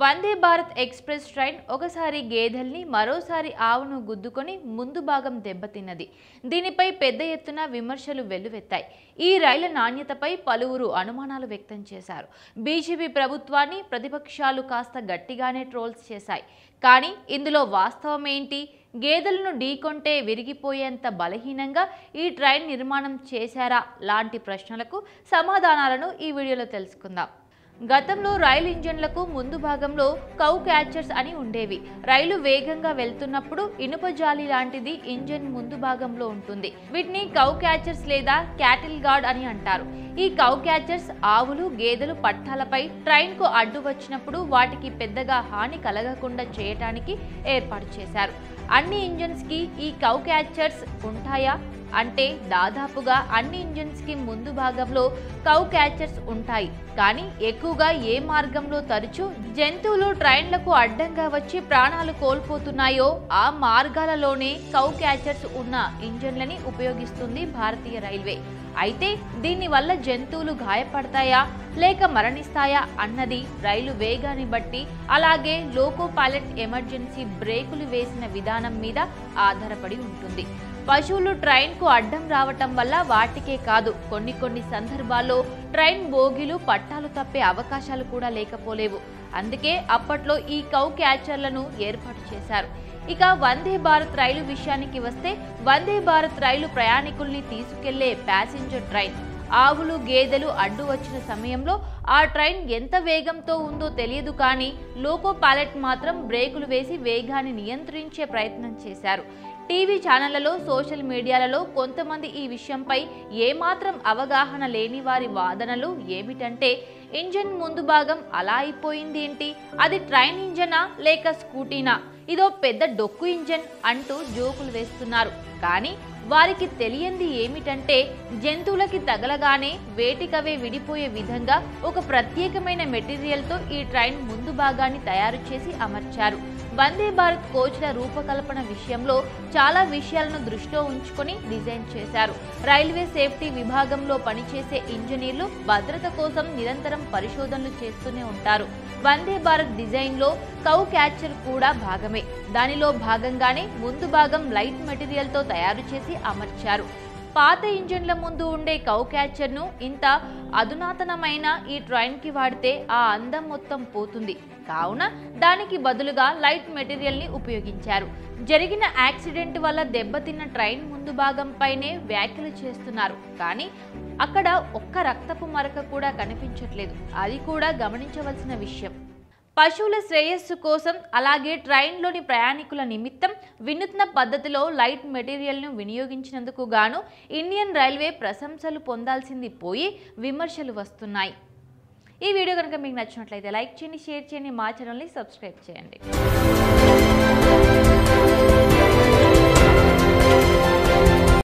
Vande Bharat express train ఒకసారి గేదెల్ని మరోసారి ఆవును గుద్దుకొని ముందు భాగం దెబ్బతిన్నది. దీనిపై పెద్ద ఎత్తున విమర్శలు వెల్లువెత్తాయి. ఈ రైళ్ళ నాణ్యతపై పలువురు అనుమానాలు వ్యక్తం చేశారు. బీజేపీ ప్రభుత్వాన్ని ప్రతిపక్షాలు కాస్త గట్టిగానే ట్రోల్స్ చేశాయి. కానీ ఇందులో వాస్తవం ఏంటి? గేదెలను ఢీకొంటే విరిగిపోయేంత బలహీనంగా ఈ ట్రైన్ నిర్మాణం చేశారా? లాంటి ప్రశ్నలకు సమాధానాలను ఈ వీడియోలో తెలుసుకుందాం. గతంలో రైలు ఇంజన్లకు ముందు భాగంలో కౌ క్యాచర్స్ అని ఉండేవి. రైలు వేగంగా వెళ్తున్నప్పుడు ఇనుప జాలి లాంటిది ఇంజన్ ముందు భాగంలో ఉంటుంది. వీటిని కౌ క్యాచర్స్ లేదా క్యాటిల్ గార్డ్ అని అంటారు. ఈ కౌ క్యాచర్స్ ఆవులు గేదెలు పట్టాలపై ట్రైన్కు అడ్డు వచ్చినప్పుడు వాటికి పెద్దగా హాని కలగకుండా చేయటానికి ఏర్పాటు చేశారు. అన్ని ఇంజన్స్కి ఈ కౌ క్యాచర్స్ ఉంటాయా? అంటే దాదాపుగా అన్ని ఇంజిన్స్కి ముందు భాగంలో కౌ క్యాచర్స్ ఉంటాయి. కానీ ఎక్కువగా ఏ మార్గంలో తరచూ జంతువులు ట్రైన్లకు అడ్డంగా వచ్చి ప్రాణాలు కోల్పోతున్నాయో ఆ మార్గాలలోనే కౌ క్యాచర్స్ ఉన్న ఇంజన్లని ఉపయోగిస్తుంది భారతీయ రైల్వే. అయితే దీని వల్ల జంతువులు గాయపడతాయా లేక మరణిస్తాయా అన్నది రైలు వేగాన్ని బట్టి అలాగే లోకో పైలట్ ఎమర్జెన్సీ బ్రేకులు వేసిన విధానం మీద ఆధారపడి ఉంటుంది. పశువులు ట్రైన్కు అడ్డం రావటం వల్ల వాటికే కాదు కొన్ని కొన్ని సందర్భాల్లో ట్రైన్ బోగీలు పట్టాలు తప్పే అవకాశాలు కూడా లేకపోలేవు. అందుకే అప్పట్లో ఈ కౌ క్యాచర్లను ఏర్పాటు చేశారు. ఇక వందే భారత్ రైలు విషయానికి వస్తే వందే భారత్ రైలు ప్రయాణికుల్ని తీసుకెళ్ళే ప్యాసింజర్ ట్రైన్. ఆవులు గేదెలు అడ్డు వచ్చిన సమయంలో ఆ ట్రైన్ ఎంత వేగంతో ఉందో తెలియదు కానీ లోకో పైలట్ మాత్రం బ్రేకులు వేసి వేగాన్ని నియంత్రించే ప్రయత్నం చేశారు. టీవీ ఛానళ్ళలో సోషల్ మీడియాలలో కొంతమంది ఈ విషయంపై ఏమాత్రం అవగాహన లేని వారి వాదనలు ఏమిటంటే ఇంజన్ ముందు భాగం అలా అయిపోయింది ఏంటి? అది ట్రైన్ ఇంజనా లేక స్కూటీనా? ఇదో పెద్ద డొక్కు ఇంజన్ అంటూ జోకులు వేస్తున్నారు. కానీ వారికి తెలియంది ఏమిటంటే జంతువులకి తగలగానే వేటికవే విడిపోయే విధంగా ఒక ప్రత్యేకమైన మెటీరియల్తో ఈ ట్రైన్ ముందు భాగాన్ని తయారు చేసి అమర్చారు. వందే భారత్ కోచ్ల రూపకల్పన విషయంలో చాలా విషయాలను దృష్టిలో ఉంచుకొని డిజైన్ చేశారు. రైల్వే సేఫ్టీ విభాగంలో పనిచేసే ఇంజనీర్లు భద్రత కోసం నిరంతరం పరిశోధనలు చేస్తూనే ఉంటారు. వందే భారత్ డిజైన్లో కౌ క్యాచర్ కూడా భాగమే. దానిలో భాగంగానే ముందు భాగం లైట్ మెటీరియల్తో తయారు చేసి అమర్చారు. పాత ఇంజన్ల ముందు ఉండే కౌ క్యాచర్ను ఇంత అధునాతనమైన ఈ ట్రైన్కి వాడితే ఆ అందం మొత్తం పోతుంది. కావున దానికి బదులుగా లైట్ మెటీరియల్ని ఉపయోగించారు. జరిగిన యాక్సిడెంట్ వల్ల దెబ్బతిన్న ట్రైన్ ముందు భాగంపైనే వ్యాఖ్యలు చేస్తున్నారు. కానీ అక్కడ ఒక్క రక్తపు మరక కూడా కనిపించట్లేదు. అది కూడా గమనించవలసిన విషయం. పశువుల శ్రేయస్సు కోసం అలాగే ట్రైన్లోని ప్రయాణికుల నిమిత్తం వినూత్న పద్ధతిలో లైట్ మెటీరియల్ను వినియోగించినందుకు గాను ఇండియన్ రైల్వే ప్రశంసలు పొందాల్సింది పోయి విమర్శలు వస్తున్నాయి. ఈ వీడియో కనుక మీకు నచ్చినట్లయితే లైక్ చేయండి షేర్ చేయండి మా ఛానల్ని సబ్స్క్రైబ్ చేయండి.